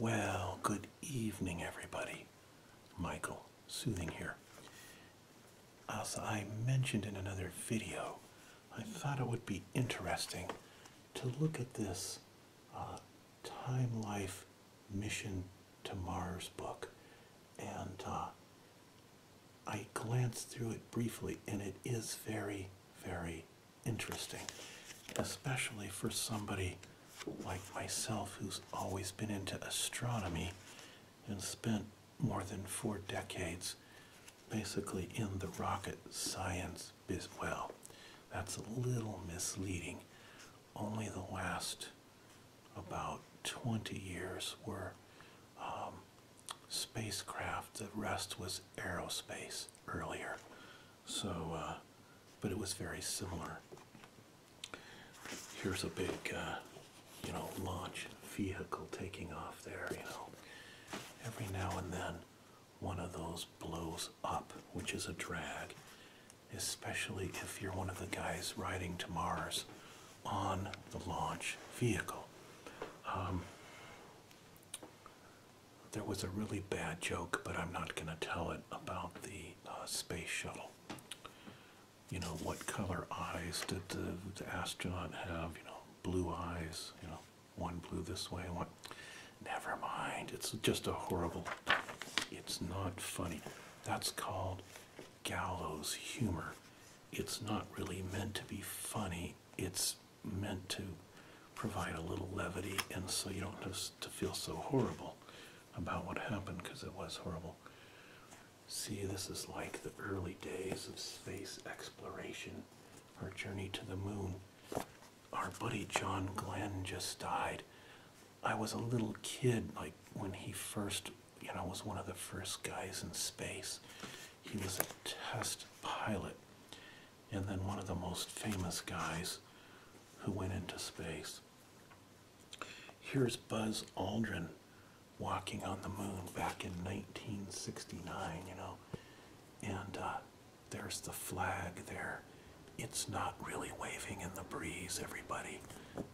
Well, good evening, everybody. Michael, soothing here. As I mentioned in another video, I thought it would be interesting to look at this uh, Time Life Mission to Mars book. And uh, I glanced through it briefly, and it is very, very interesting, especially for somebody like myself who's always been into astronomy and spent more than four decades basically in the rocket science biz well that's a little misleading. Only the last about 20 years were um, spacecraft the rest was aerospace earlier. So uh, but it was very similar. Here's a big uh, you know, launch vehicle taking off there, you know. Every now and then, one of those blows up, which is a drag, especially if you're one of the guys riding to Mars on the launch vehicle. Um, there was a really bad joke, but I'm not going to tell it about the uh, space shuttle. You know, what color eyes did the, the astronaut have? You know, blue eyes, you know, one blue this way, one. Never mind. It's just a horrible. It's not funny. That's called gallows humor. It's not really meant to be funny. It's meant to provide a little levity, and so you don't have to feel so horrible about what happened because it was horrible. See, this is like the early days of space exploration, our journey to the moon our buddy John Glenn just died. I was a little kid, like when he first, you know, was one of the first guys in space. He was a test pilot, and then one of the most famous guys who went into space. Here's Buzz Aldrin walking on the moon back in 1969, you know, and uh, there's the flag there it's not really waving in the breeze, everybody.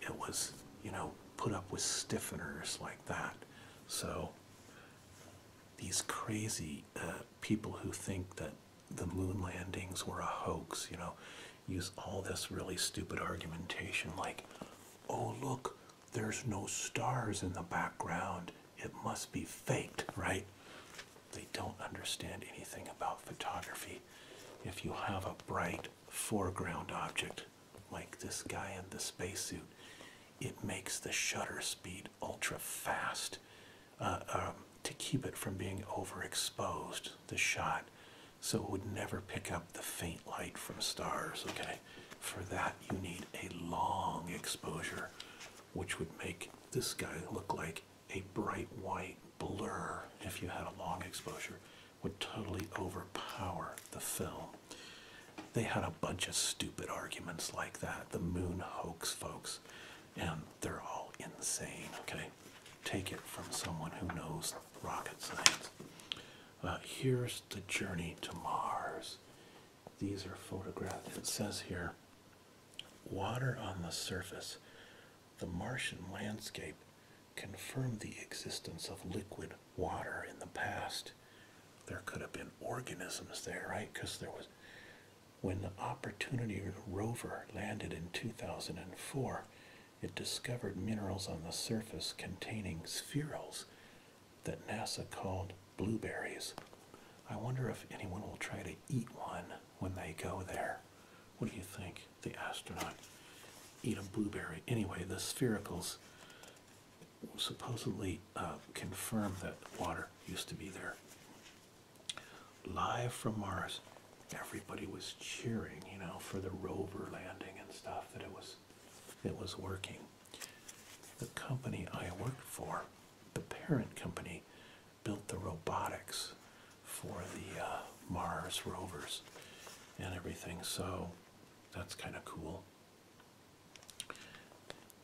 It was, you know, put up with stiffeners like that. So these crazy uh, people who think that the moon landings were a hoax, you know, use all this really stupid argumentation like, oh, look, there's no stars in the background. It must be faked, right? They don't understand anything about photography. If you have a bright foreground object, like this guy in the spacesuit, it makes the shutter speed ultra fast uh, um, to keep it from being overexposed, the shot, so it would never pick up the faint light from stars, okay? For that, you need a long exposure, which would make this guy look like a bright white blur if you had a long exposure, would totally overpower the film. They had a bunch of stupid arguments like that, the moon hoax folks, and they're all insane, okay? Take it from someone who knows rocket science. Uh, here's the journey to Mars. These are photographs. It says here, water on the surface. The Martian landscape confirmed the existence of liquid water in the past. There could have been organisms there, right? Because there was when the Opportunity rover landed in 2004, it discovered minerals on the surface containing spherules that NASA called blueberries. I wonder if anyone will try to eat one when they go there. What do you think? The astronaut eat a blueberry. Anyway, the sphericals supposedly uh, confirm that water used to be there. Live from Mars everybody was cheering, you know, for the rover landing and stuff that it was it was working. The company I worked for, the parent company, built the robotics for the uh, Mars rovers and everything. So that's kind of cool.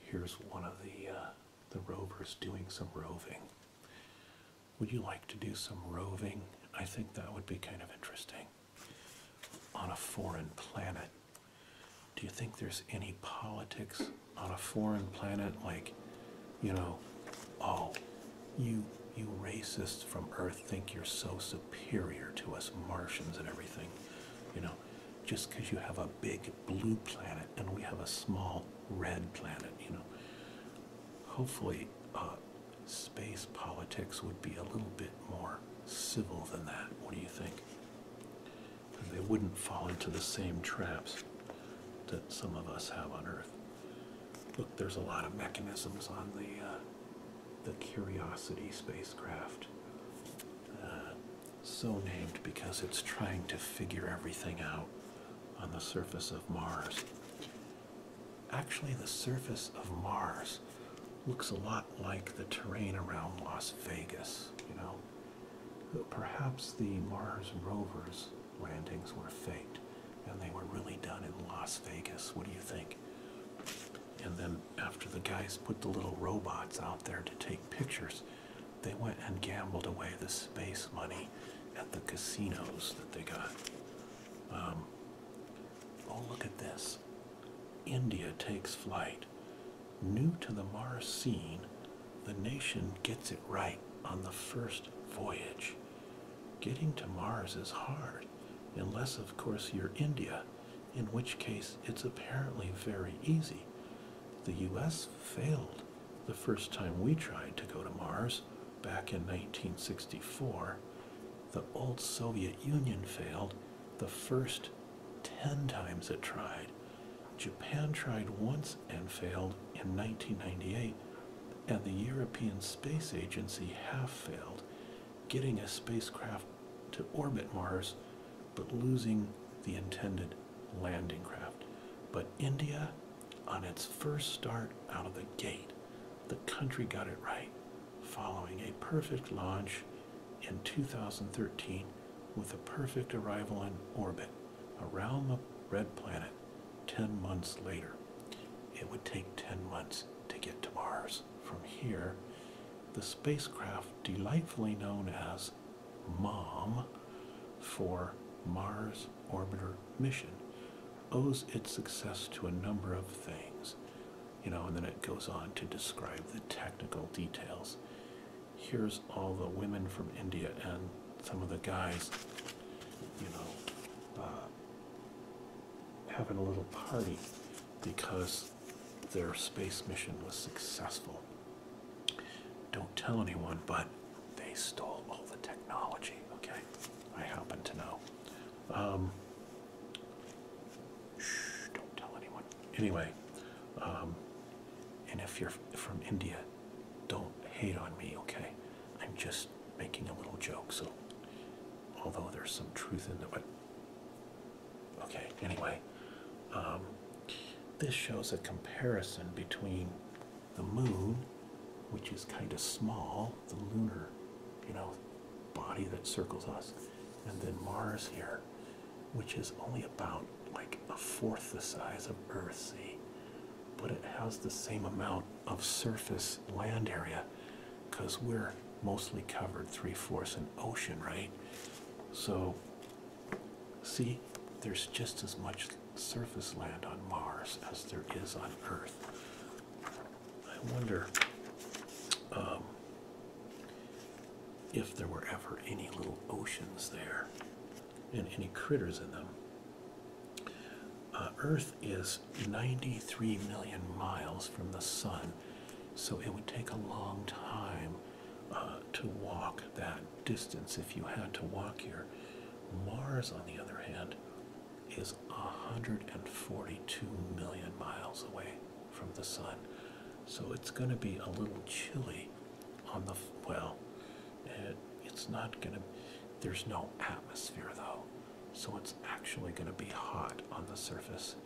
Here's one of the uh, the rovers doing some roving. Would you like to do some roving? I think that would be kind of interesting on a foreign planet, do you think there's any politics on a foreign planet? Like, you know, oh, you you racists from Earth think you're so superior to us Martians and everything. You know, just because you have a big blue planet and we have a small red planet, you know. Hopefully, uh, space politics would be a little bit more civil than that. What do you think? They wouldn't fall into the same traps that some of us have on Earth. Look, there's a lot of mechanisms on the uh, the Curiosity spacecraft. Uh, so named because it's trying to figure everything out on the surface of Mars. Actually, the surface of Mars looks a lot like the terrain around Las Vegas, you know. Perhaps the Mars rovers landings were faked and they were really done in Las Vegas. What do you think? And then after the guys put the little robots out there to take pictures, they went and gambled away the space money at the casinos that they got. Um, oh, look at this. India takes flight. New to the Mars scene, the nation gets it right on the first voyage. Getting to Mars is hard, unless, of course, you're India, in which case it's apparently very easy. The US failed the first time we tried to go to Mars back in 1964. The old Soviet Union failed the first 10 times it tried. Japan tried once and failed in 1998, and the European Space Agency half failed, getting a spacecraft to orbit Mars but losing the intended landing craft. But India, on its first start out of the gate, the country got it right, following a perfect launch in 2013 with a perfect arrival in orbit around the red planet 10 months later. It would take 10 months to get to Mars. From here, the spacecraft, delightfully known as MOM for Mars Orbiter Mission, owes its success to a number of things. You know, and then it goes on to describe the technical details. Here's all the women from India and some of the guys, you know, uh, having a little party because their space mission was successful. Don't tell anyone, but they stole all the technology, okay? I happen to know. Um, shh, don't tell anyone. Anyway, um, and if you're from India, don't hate on me, okay? I'm just making a little joke, so although there's some truth in it, okay, anyway, um, this shows a comparison between the moon, which is kind of small, the lunar, you know, body that circles us, and then Mars here, which is only about like a fourth the size of Earth, see? But it has the same amount of surface land area because we're mostly covered three fourths in ocean, right? So, see, there's just as much surface land on Mars as there is on Earth. I wonder um, if there were ever any little oceans there and any critters in them. Uh, Earth is 93 million miles from the sun, so it would take a long time uh, to walk that distance if you had to walk here. Mars, on the other hand, is 142 million miles away from the sun. So it's going to be a little chilly on the, well, it, it's not going to, there's no atmosphere though. So it's actually going to be hot on the surface.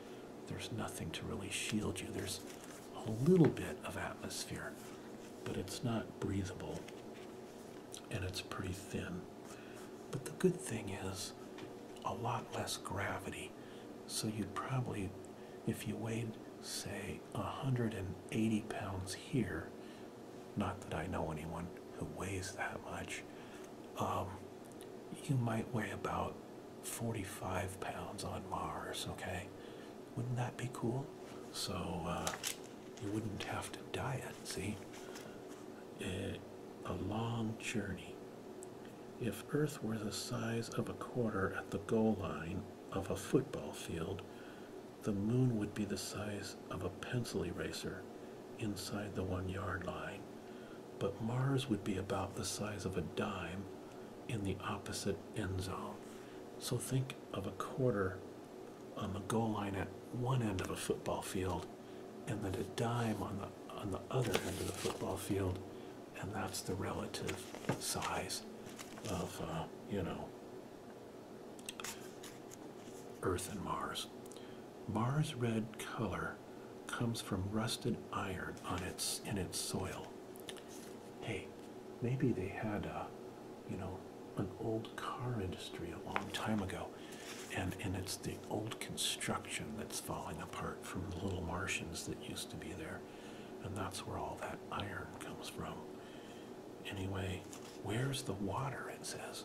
There's nothing to really shield you. There's a little bit of atmosphere, but it's not breathable and it's pretty thin. But the good thing is a lot less gravity. So you'd probably, if you weighed, say, 180 pounds here, not that I know anyone who weighs that much, um, you might weigh about 45 pounds on Mars, okay? Wouldn't that be cool? So uh, you wouldn't have to diet, see? It, a long journey. If Earth were the size of a quarter at the goal line of a football field, the moon would be the size of a pencil eraser inside the one yard line. But Mars would be about the size of a dime in the opposite end zone. So think of a quarter on the goal line at one end of a football field and then a dime on the on the other end of the football field and that's the relative size of uh, you know Earth and Mars. Mars red color comes from rusted iron on its in its soil. Hey, maybe they had a you know an old car industry a long time ago and and it's the old construction that's falling apart from the little Martians that used to be there and that's where all that iron comes from. Anyway, where's the water, it says.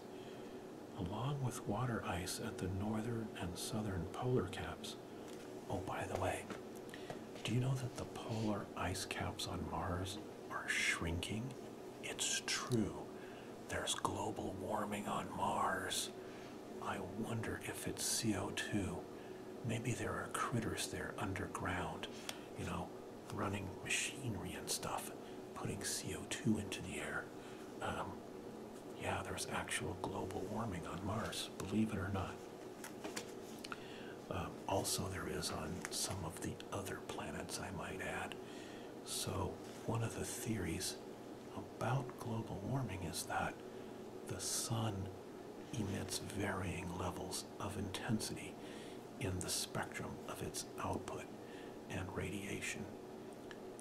Along with water ice at the northern and southern polar caps. Oh, by the way, do you know that the polar ice caps on Mars are shrinking? It's true. There's global warming on Mars. I wonder if it's CO2. Maybe there are critters there underground, you know, running machinery and stuff, putting CO2 into the air. Um, yeah, there's actual global warming on Mars, believe it or not. Um, also, there is on some of the other planets, I might add. So, one of the theories about global warming is that the sun emits varying levels of intensity in the spectrum of its output and radiation.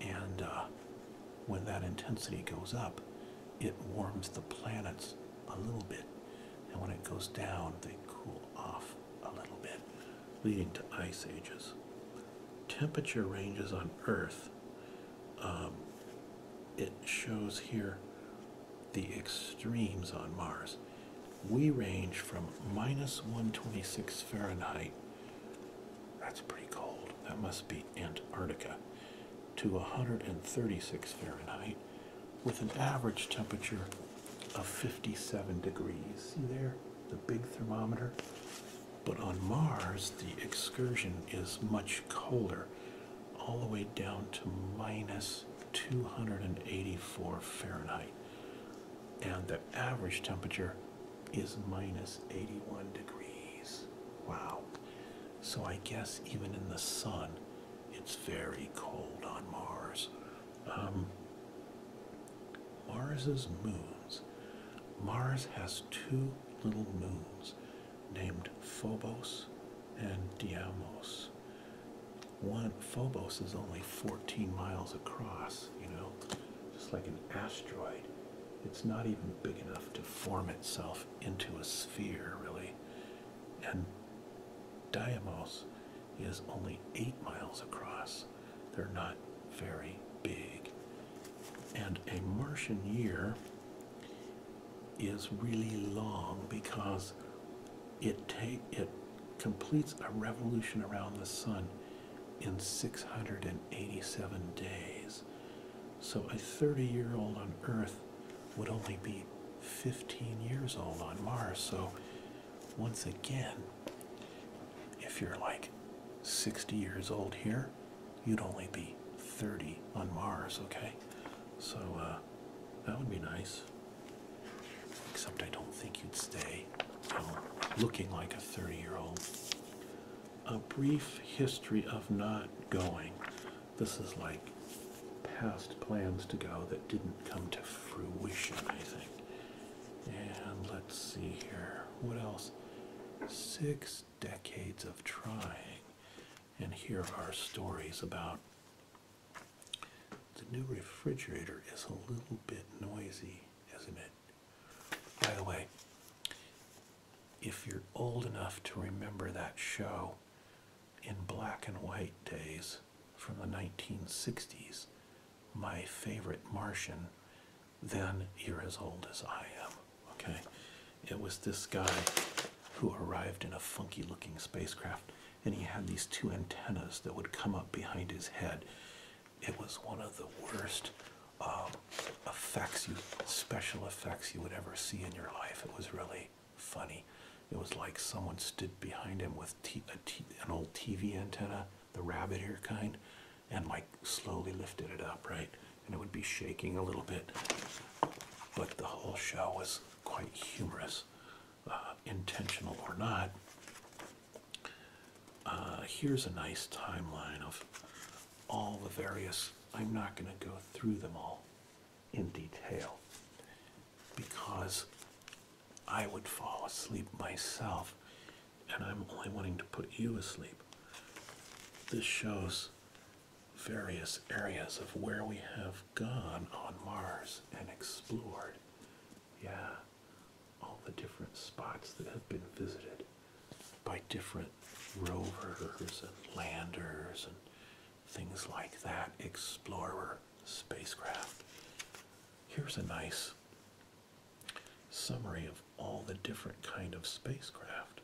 And uh, when that intensity goes up, it warms the planets a little bit. And when it goes down, they cool off a little bit, leading to ice ages. Temperature ranges on Earth. Um, it shows here the extremes on Mars. We range from minus 126 Fahrenheit, that's pretty cold, that must be Antarctica, to 136 Fahrenheit, with an average temperature of 57 degrees. See there, the big thermometer? But on Mars, the excursion is much colder, all the way down to minus 284 Fahrenheit. And the average temperature is minus 81 degrees. Wow. So I guess even in the sun, it's very cold on Mars. Um, Mars's moons. Mars has two little moons named Phobos and Deimos. One Phobos is only 14 miles across, you know, just like an asteroid. It's not even big enough to form itself into a sphere, really. And Deimos is only 8 miles across. They're not very big. And a Martian year is really long because it take it completes a revolution around the sun in 687 days. So a 30 year old on Earth would only be 15 years old on Mars. So once again, if you're like 60 years old here, you'd only be 30 on Mars, okay? So uh, that would be nice. Except I don't think you'd stay you know, looking like a 30 year old. A brief history of not going. This is like past plans to go that didn't come to fruition, I think. And let's see here. What else? Six decades of trying. And here are stories about the new refrigerator is a little bit noisy, isn't it? By the way, if you're old enough to remember that show in black and white days from the 1960s, my favorite Martian, then you're as old as I am, okay? It was this guy who arrived in a funky looking spacecraft and he had these two antennas that would come up behind his head. It was one of the worst um, effects, you special effects you would ever see in your life. It was really funny. It was like someone stood behind him with t- a t- an old TV antenna, the rabbit ear kind, and like slowly lifted it up, right? And it would be shaking a little bit. But the whole show was quite humorous, uh, intentional or not. Uh, here's a nice timeline of all the various. I'm not going to go through them all in detail because I would fall asleep myself, and I'm only wanting to put you asleep. This shows various areas of where we have gone on Mars and explored. Yeah, all the different spots that have been visited by different rovers and landers and things like that, explorer spacecraft. Here's a nice summary of all the different kind of spacecraft.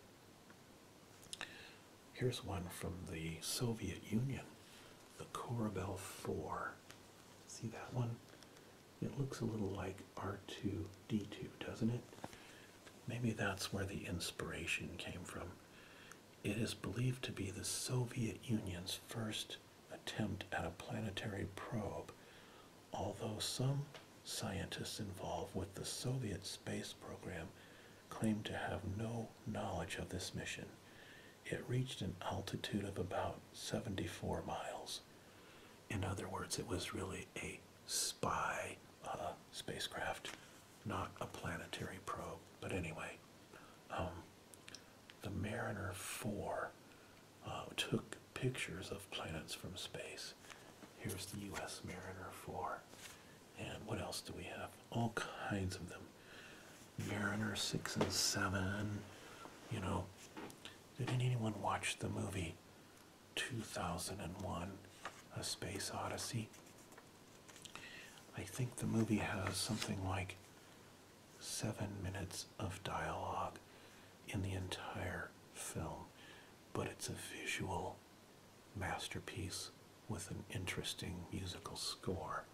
Here's one from the Soviet Union, the Korabl 4. See that one? It looks a little like R2D2, doesn't it? Maybe that's where the inspiration came from. It is believed to be the Soviet Union's first attempt at a planetary probe, although some scientists involved with the Soviet space program claimed to have no knowledge of this mission. It reached an altitude of about 74 miles. In other words, it was really a spy uh, spacecraft, not a planetary probe. But anyway, um, the Mariner 4 uh, took pictures of planets from space. Here's the U.S. Mariner 4. And what else do we have? All kinds of them. Mariner 6 and 7. You know, did anyone watch the movie 2001 A Space Odyssey? I think the movie has something like seven minutes of dialogue in the entire film, but it's a visual masterpiece with an interesting musical score.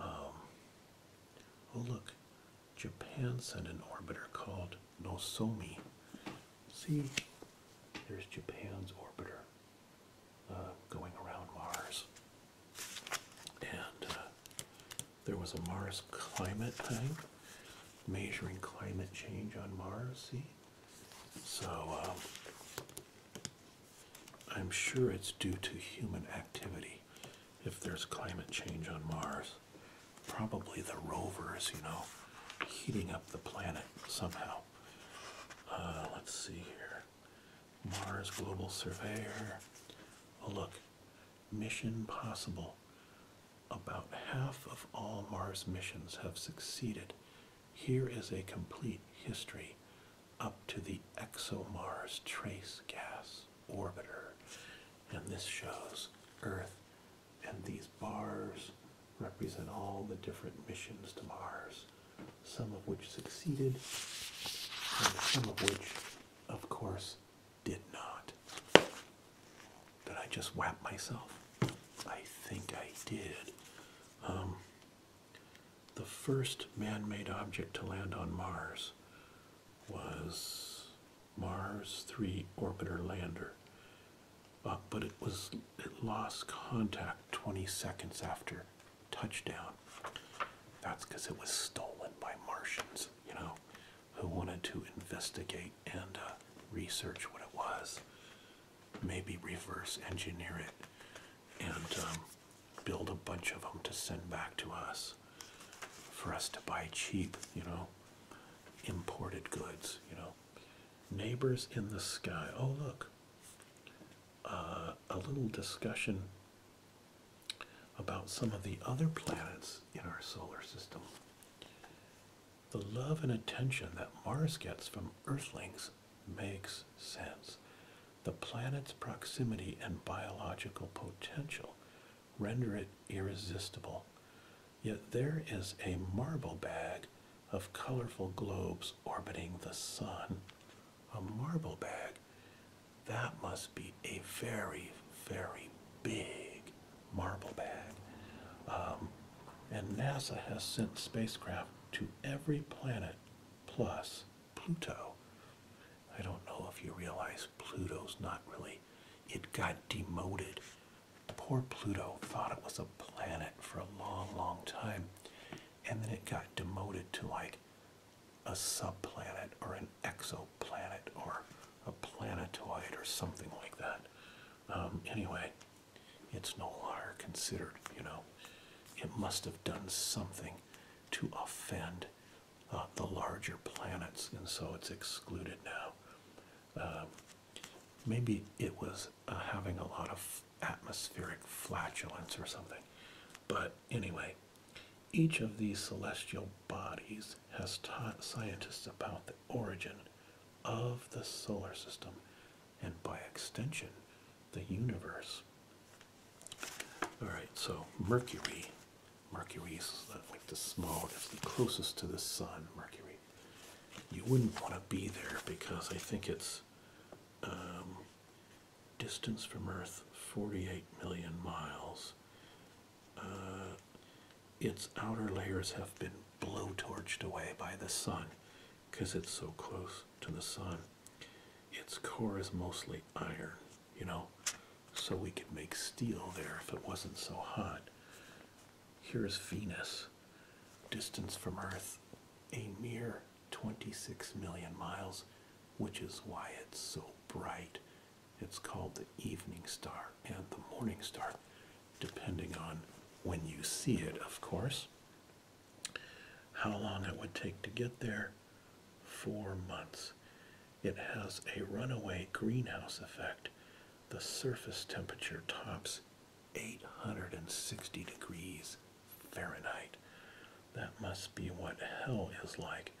Um, oh, look, Japan sent an orbiter called Nozomi. See, there's Japan's orbiter uh, going around Mars. And uh, there was a Mars climate thing, measuring climate change on Mars, see? So, um, I'm sure it's due to human activity if there's climate change on Mars. Probably the rovers, you know, heating up the planet somehow. Uh, let's see here. Mars Global Surveyor. Oh, look. Mission Possible. About half of all Mars missions have succeeded. Here is a complete history up to the ExoMars Trace Gas Orbiter. And this shows Earth, and these bars represent all the different missions to Mars, some of which succeeded, and some of which, of course, did not. Did I just whap myself? I think I did. Um, the first man made object to land on Mars was Mars 3 orbiter lander. Uh, but it was it lost contact 20 seconds after touchdown. That's because it was stolen by Martians, you know, who wanted to investigate and uh, research what it was. Maybe reverse engineer it and um, build a bunch of them to send back to us for us to buy cheap, you know, imported goods, you know. Neighbors in the sky. Oh, look. Uh, a little discussion about some of the other planets in our solar system. The love and attention that Mars gets from Earthlings makes sense. The planet's proximity and biological potential render it irresistible. Yet there is a marble bag of colorful globes orbiting the sun. A marble bag. That must be a very, very big marble bag. Um, And NASA has sent spacecraft to every planet plus Pluto. I don't know if you realize Pluto's not really, it got demoted. Poor Pluto thought it was a planet for a long, long time. And then it got demoted to like a subplanet or an exoplanet or a planetoid or something like that. Um, anyway, it's no longer considered, you know. It must have done something to offend uh, the larger planets, and so it's excluded now. Um, maybe it was uh, having a lot of atmospheric flatulence or something. But anyway, each of these celestial bodies has taught scientists about the origin of the solar system and by extension, the universe. All right, so Mercury, Mercury is like the smallest, the closest to the sun, Mercury. You wouldn't want to be there because I think it's um, distance from Earth 48 million miles. Uh, its outer layers have been blowtorched away by the sun because it's so close to the sun. Its core is mostly iron, you know, so we could make steel there if it wasn't so hot. Here's Venus, distance from Earth a mere 26 million miles, which is why it's so bright. It's called the evening star and the morning star, depending on when you see it, of course. How long it would take to get there? Four months. It has a runaway greenhouse effect. The surface temperature tops 860 degrees Fahrenheit. That must be what hell is like.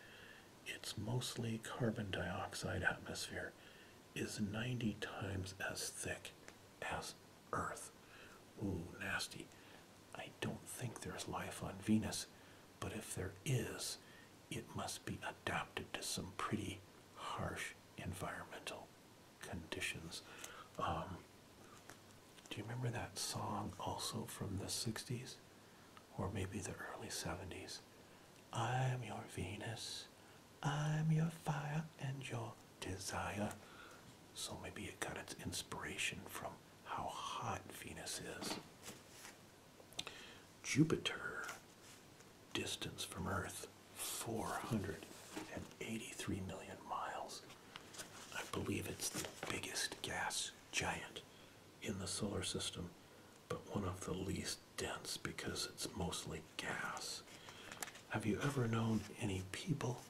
Its mostly carbon dioxide atmosphere is 90 times as thick as Earth. Ooh, nasty. I don't think there's life on Venus, but if there is, it must be adapted to some pretty harsh environmental conditions. Um, do you remember that song also from the 60s? Or maybe the early 70s? I'm your Venus, I'm your fire and your desire. So maybe it got its inspiration from how hot Venus is. Jupiter, distance from Earth, 483 million miles. I believe it's the biggest gas giant in the solar system, but one of the least dense because it's mostly gas. Have you ever known any people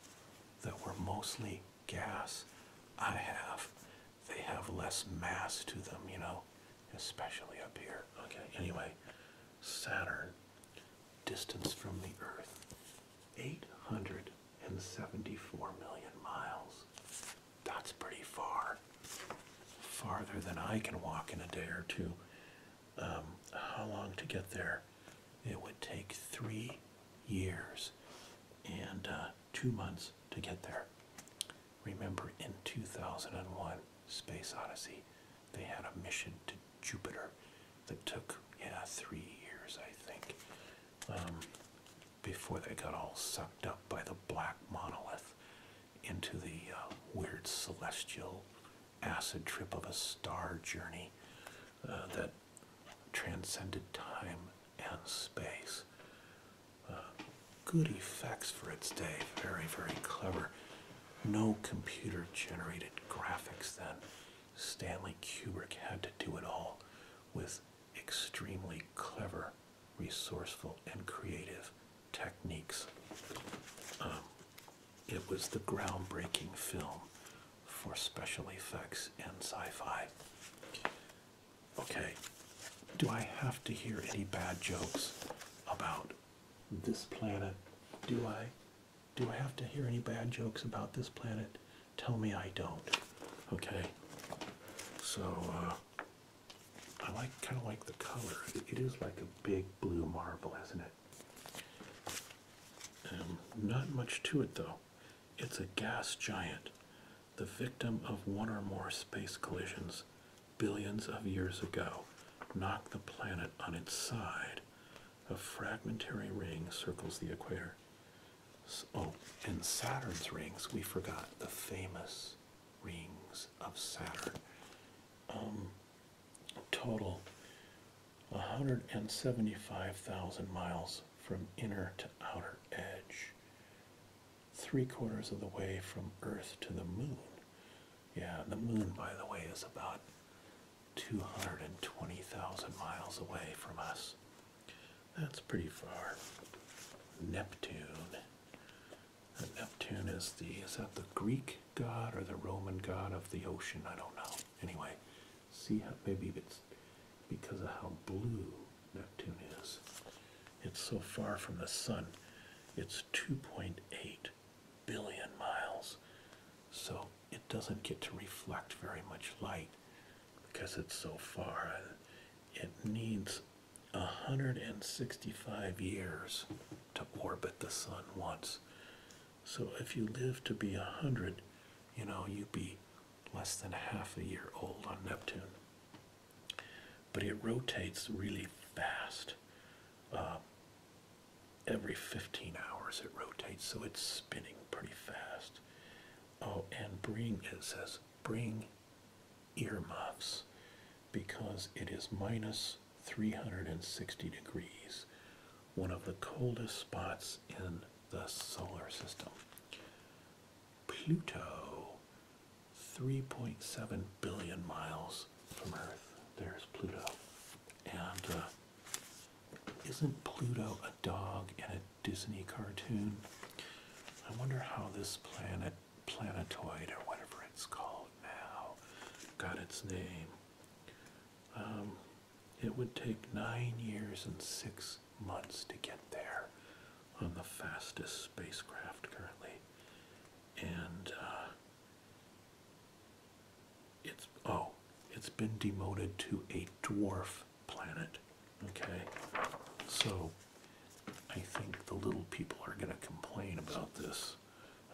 that were mostly gas? I have. They have less mass to them, you know, especially up here. Okay, anyway, Saturn, distance from the Earth, 874 million miles. That's pretty far. Farther than I can walk in a day or two. Um, how long to get there? It would take three years and uh, two months to get there. Remember, in 2001, Space Odyssey, they had a mission to Jupiter that took, yeah, three years, I think, um, before they got all sucked up by the black monolith into the uh, weird celestial acid trip of a star journey uh, that transcended time and space. Uh, good effects for its day, very, very clever. No computer generated graphics then. Stanley Kubrick had to do it all with extremely clever, resourceful, and creative techniques. Um, it was the groundbreaking film for special effects and sci-fi. Okay, do I have to hear any bad jokes about this planet? Do I? Do I have to hear any bad jokes about this planet? Tell me I don't. Okay. So, uh, I like kind of like the color. It, is like a big blue marble, isn't it? Um, not much to it though. It's a gas giant, the victim of one or more space collisions billions of years ago, knocked the planet on its side. A fragmentary ring circles the equator. S- Oh, and Saturn's rings, we forgot the famous rings of Saturn. Um, total 175,000 miles from inner to outer edge, three quarters of the way from Earth to the moon. Yeah, the moon, by the way, is about 220,000 miles away from us. That's pretty far. Neptune. And Neptune is the, is that the Greek god or the Roman god of the ocean? I don't know. Anyway, see how, maybe it's because of how blue Neptune is. It's so far from the sun. It's 2.8 billion miles. So it doesn't get to reflect very much light because it's so far. It needs 165 years to orbit the sun once. So if you live to be 100, you know, you'd be less than half a year old on Neptune. But it rotates really fast. Uh, every 15 hours it rotates, so it's spinning pretty fast. Oh, and bring, it says, bring earmuffs because it is minus 360 degrees, one of the coldest spots in the solar system. Pluto, 3.7 billion miles from Earth. There's Pluto. And uh, isn't Pluto a dog in a Disney cartoon? I wonder how this planet, planetoid or whatever it's called now, got its name. Um, it would take nine years and six months to get there on the fastest spacecraft currently. And uh, it's, oh, it's been demoted to a dwarf planet. Okay? So I think the little people are going to complain about this.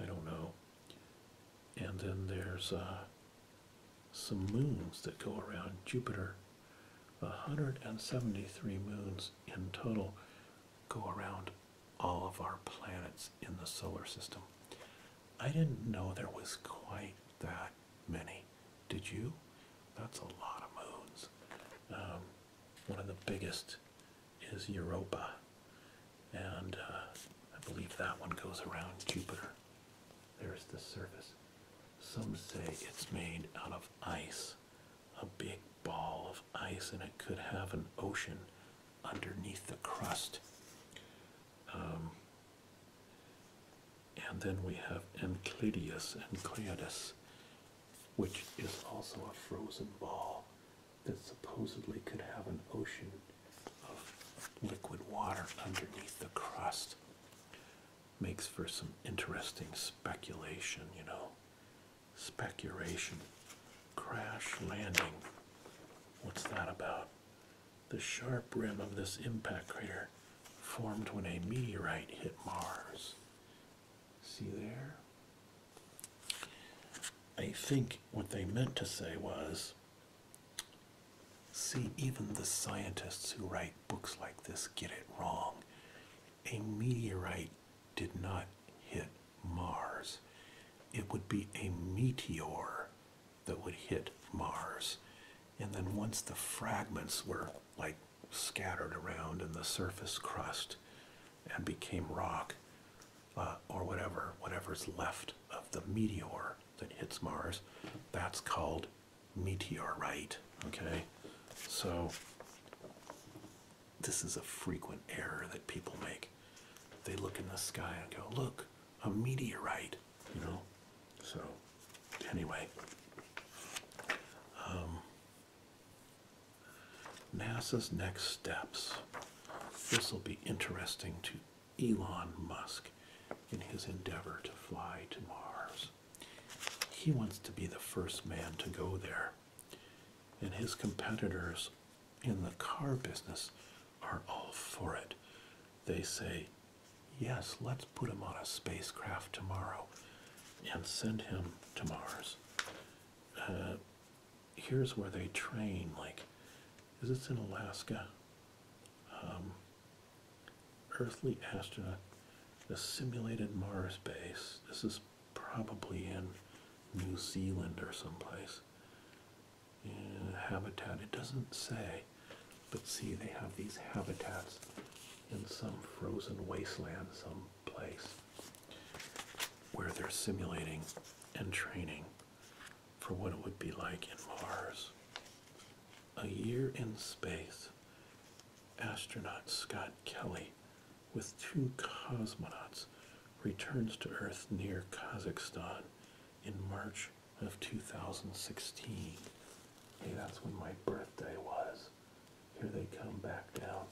I don't know. And then there's uh, some moons that go around Jupiter. 173 moons in total go around all of our planets in the solar system. I didn't know there was quite that many. Did you? That's a lot of moons. Um, one of the biggest is Europa, and uh, I believe that one goes around Jupiter. There's the surface. Some say it's made out of ice, a big ball of ice, and it could have an ocean underneath the crust. Um, and then we have Enceladus, Enceladus, which is also a frozen ball that supposedly could have an ocean of liquid water underneath the crust. Makes for some interesting speculation, you know. Speculation. Crash landing. What's that about? The sharp rim of this impact crater formed when a meteorite hit Mars. See there? I think what they meant to say was see, even the scientists who write books like this get it wrong. A meteorite did not hit Mars, it would be a meteor that would hit Mars. And then once the fragments were like scattered around in the surface crust and became rock, uh, or whatever, whatever's left of the meteor that hits Mars, that's called meteorite. Okay, so this is a frequent error that people make. They look in the sky and go, "Look, a meteorite," you know. So, anyway, NASA's next steps. This will be interesting to Elon Musk in his endeavor to fly to Mars. He wants to be the first man to go there, and his competitors in the car business are all for it. They say, yes, let's put him on a spacecraft tomorrow and send him to Mars. Uh, here's where they train, like, is this in Alaska? Um, earthly astronaut, a simulated Mars base. This is probably in New Zealand or someplace. In habitat, it doesn't say, but see, they have these habitats in some frozen wasteland someplace where they're simulating and training for what it would be like in Mars. A year in space, astronaut Scott Kelly with two cosmonauts returns to Earth near Kazakhstan in March of 2016. Hey, that's when my birthday was. Here they come back down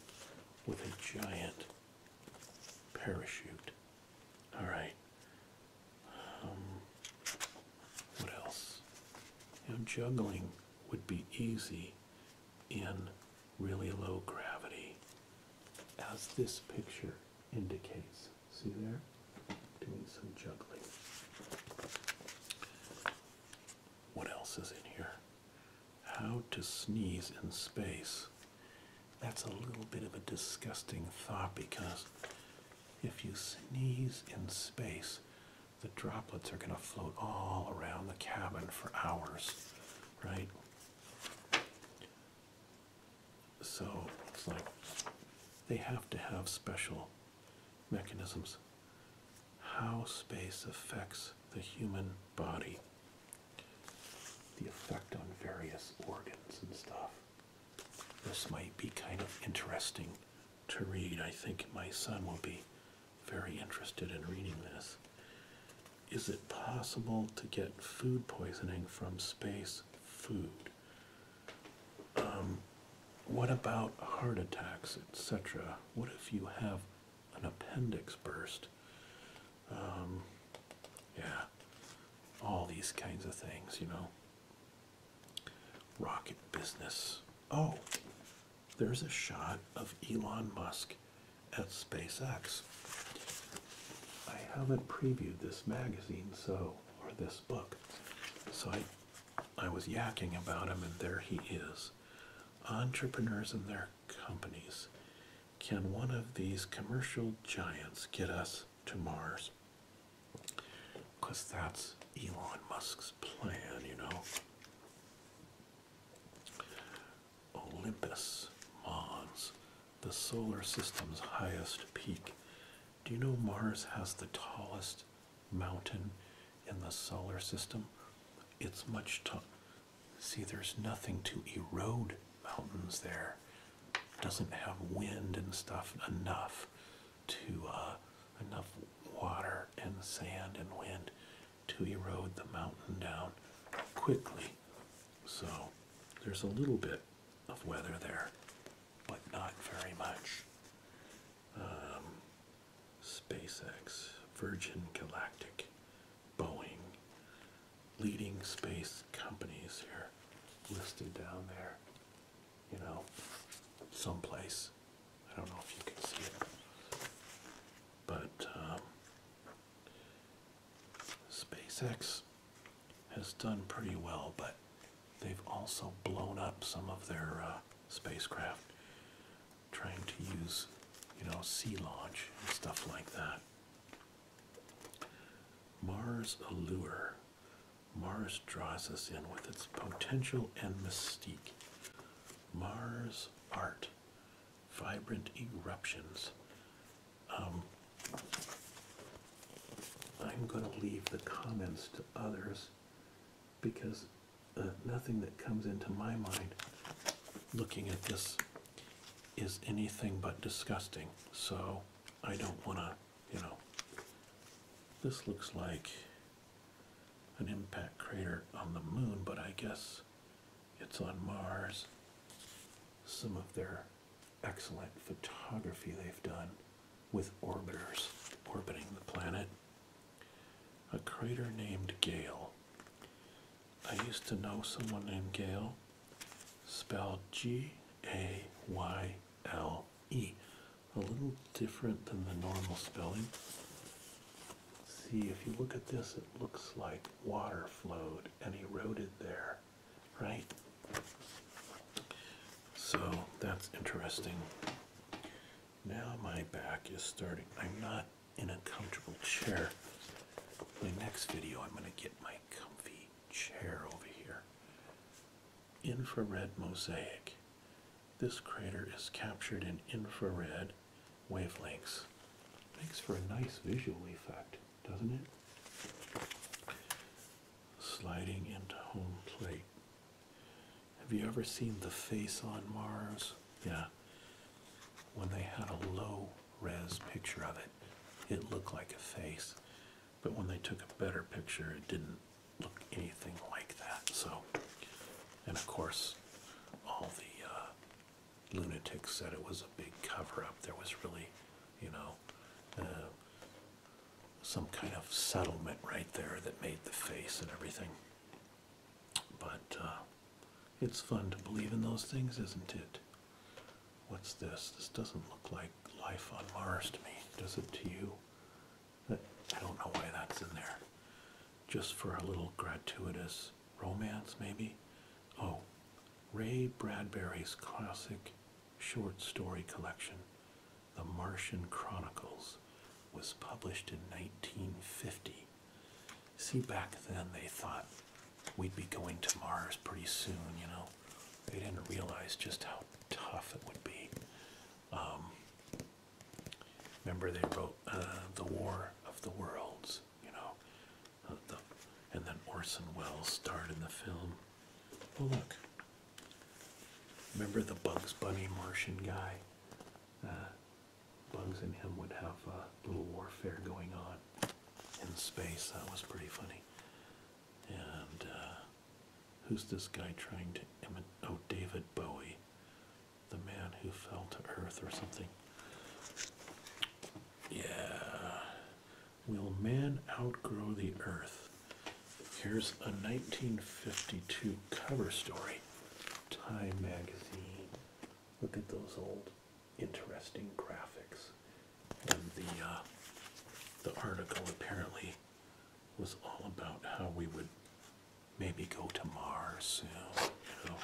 with a giant parachute. All right. Um, what else? You know, juggling would be easy in really low gravity, as this picture indicates. See there? Doing some juggling. What else is in here? How to sneeze in space. That's a little bit of a disgusting thought because if you sneeze in space, the droplets are going to float all around the cabin for hours, right? So it's like they have to have special mechanisms. How space affects the human body, the effect on various organs and stuff. This might be kind of interesting to read. I think my son will be very interested in reading this. Is it possible to get food poisoning from space food? What about heart attacks, etc.? What if you have an appendix burst? Um, yeah, all these kinds of things, you know. Rocket business. Oh, there's a shot of Elon Musk at SpaceX. I haven't previewed this magazine, so, or this book, so I, I was yakking about him, and there he is. Entrepreneurs and their companies. Can one of these commercial giants get us to Mars? Because that's Elon Musk's plan, you know. Olympus, Mons, the solar system's highest peak. Do you know Mars has the tallest mountain in the solar system? It's much taller. See, there's nothing to erode mountains there. Doesn't have wind and stuff enough to uh, enough water and sand and wind to erode the mountain down quickly. So there's a little bit of weather there, but not very much. Um, SpaceX, Virgin Galactic, Boeing, leading space companies here listed down there. You know, someplace. I don't know if you can see it. But um, SpaceX has done pretty well, but they've also blown up some of their uh, spacecraft trying to use, you know, sea launch and stuff like that. Mars Allure. Mars draws us in with its potential and mystique. Mars Art. Vibrant eruptions. Um, I'm going to leave the comments to others because uh, nothing that comes into my mind looking at this is anything but disgusting. So I don't want to, you know. This looks like an impact crater on the moon, but I guess it's on Mars. Some of their excellent photography they've done with orbiters orbiting the planet. A crater named Gale. I used to know someone named Gale, spelled G A Y L E. A little different than the normal spelling. See, if you look at this, it looks like water flowed and eroded there, right? So that's interesting. Now my back is starting. I'm not in a comfortable chair. My next video, I'm going to get my comfy chair over here. Infrared mosaic. This crater is captured in infrared wavelengths. Makes for a nice visual effect, doesn't it? Sliding into home plate. Have you ever seen the face on Mars? Yeah. When they had a low res picture of it, it looked like a face. But when they took a better picture, it didn't look anything like that. So, and of course, all the uh, lunatics said it was a big cover up. There was really, you know, uh, some kind of settlement right there that made the face and everything. But uh, it's fun to believe in those things, isn't it? What's this? This doesn't look like life on Mars to me. Does it to you? I don't know why that's in there. Just for a little gratuitous romance, maybe? Oh, Ray Bradbury's classic short story collection, The Martian Chronicles, was published in 1950. See, back then they thought we'd be going to Mars pretty soon, you know. They didn't realize just how tough it would be. Um, remember, they wrote uh, The War of the Worlds, you know, uh, the, and then Orson Welles starred in the film. Oh, look. Remember the Bugs Bunny Martian guy? Uh, Bugs and him would have a little warfare going on in space. That was pretty funny. Who's this guy trying to imitate? Oh, David Bowie, the man who fell to Earth or something. Yeah. Will man outgrow the Earth? Here's a 1952 cover story. Time magazine. Look at those old interesting graphics. And the uh, the article apparently was all about how we would maybe go to Mars soon, you know.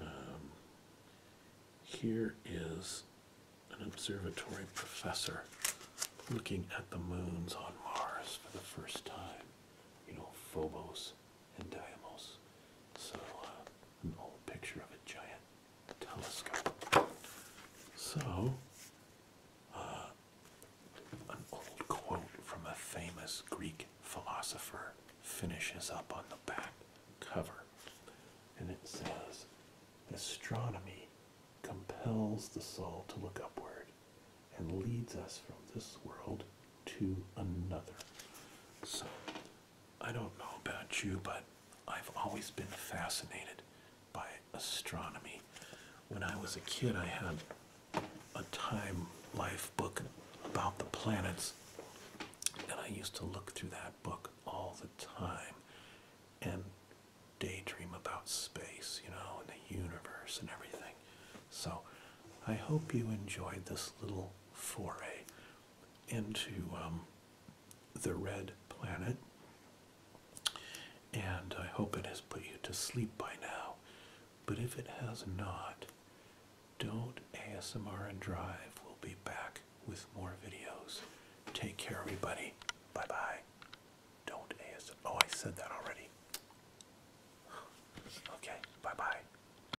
Um, here is an observatory professor looking at the moons on Mars for the first time. You know, Phobos and Deimos. So, uh, an old picture of a giant telescope. So, uh, an old quote from a famous Greek philosopher finishes up on the back cover. And it says, Astronomy compels the soul to look upward and leads us from this world to another. So, I don't know about you, but I've always been fascinated by astronomy. When I was a kid, I had a time life book about the planets, and I used to look through that book all the time and daydream about space, you know, and the universe and everything. So I hope you enjoyed this little foray into um, the red planet, and I hope it has put you to sleep by now. But if it has not, don't ASMR and Drive. We'll be back with more videos. Take care, everybody. Bye bye. Don't ASMR. Oh, I said that already.